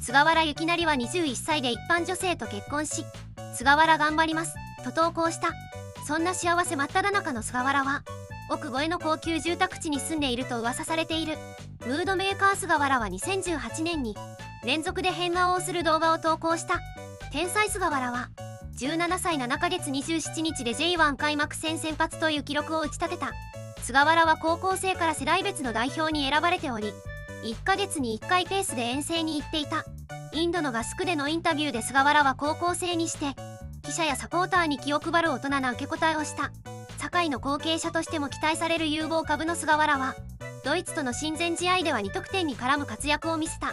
菅原幸成は21歳で一般女性と結婚し菅原頑張ります。と投稿した。そんな幸せ真っ只中の菅原は奥越えの高級住宅地に住んでいると噂されている。ムードメーカー菅原は2018年に連続で変顔をする動画を投稿した。天才菅原は17歳7ヶ月27日で J1 開幕戦先発という記録を打ち立てた。菅原は高校生から世代別の代表に選ばれており1ヶ月に1回ペースで遠征に行っていた。インドのガスクでのインタビューで菅原は高校生にして記者やサポーターに気を配る大人な受け答えをした。堺の後継者としても期待される有望株の菅原はドイツとの親善試合では2得点に絡む活躍を見せた。